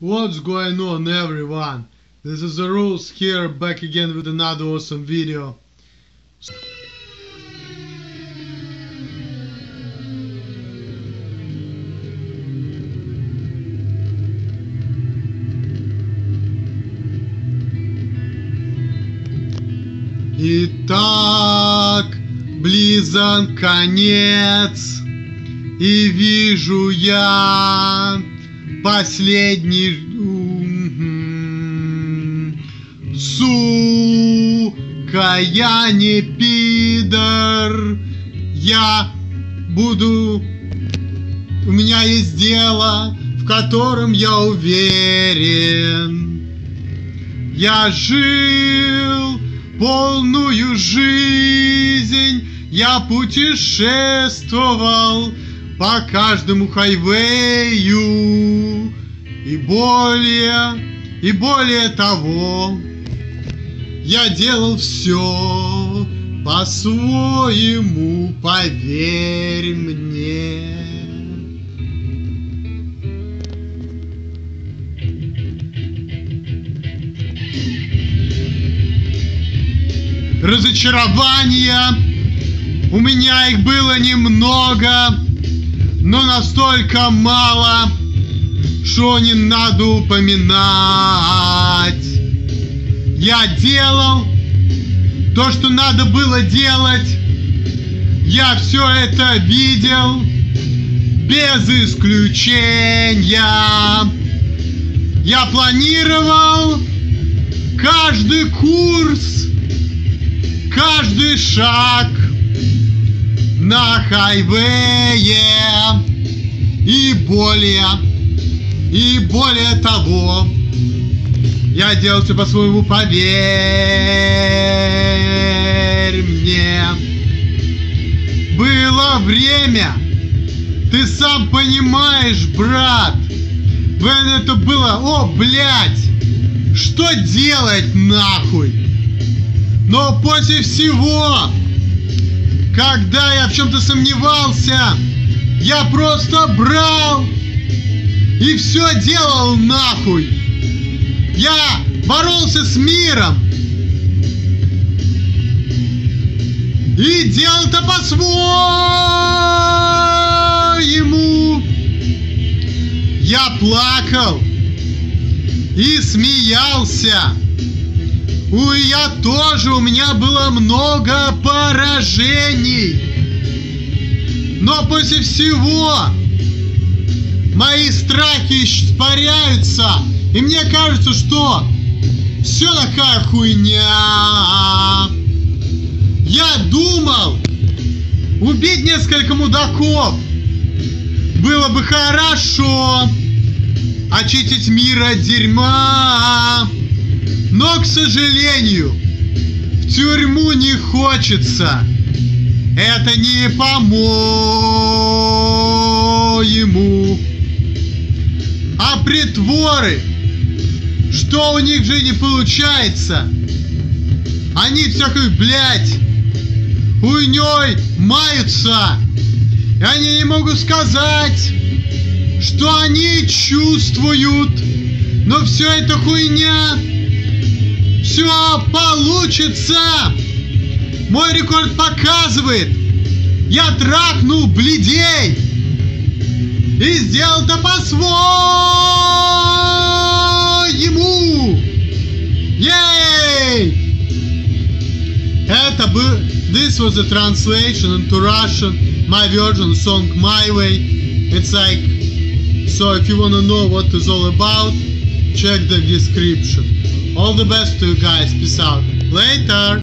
What's going on everyone? This is the rules here back again with another awesome video. Итак, близок конец, и вижу я последний... Сука, я не пидор, я буду... У меня есть дело, в котором я уверен. Я жил полную жизнь, я путешествовал по каждому хайвею. И более, и более того, я делал все по-своему, поверь мне. Разочарования. У меня их было немного, но настолько мало, что не надо упоминать. Я делал то, что надо было делать. Я все это видел без исключения. Я планировал каждый курс, каждый шаг на хайвее и более, и более того, я делал все по-своему, поверь мне. Было время, ты сам понимаешь, брат, When это было, о, блядь, что делать нахуй? Но после всего, когда я в чем-то сомневался, я просто брал и все делал нахуй. Я боролся с миром. И делал-то по-своему. Я плакал и смеялся. У я тоже, у меня было много поражений. Но после всего мои страхи испаряются. И мне кажется, что все такая хуйня. Я думал убить несколько мудаков. Было бы хорошо очистить мир от дерьма. Но, к сожалению, в тюрьму не хочется. Это не по-моему. А притворы, что у них же не получается. Они всякой, блядь, хуйней маются. И они не могут сказать, что они чувствуют. Но все это хуйня. Все получится! Мой рекорд показывает! Я трахнул бледей! И сделал это по-своему! Ей! Это был... This was a translation into Russian, my version song My Way. It's like... So if you wanna know what it's all about, check the description. All the best to you guys. Peace out. Later.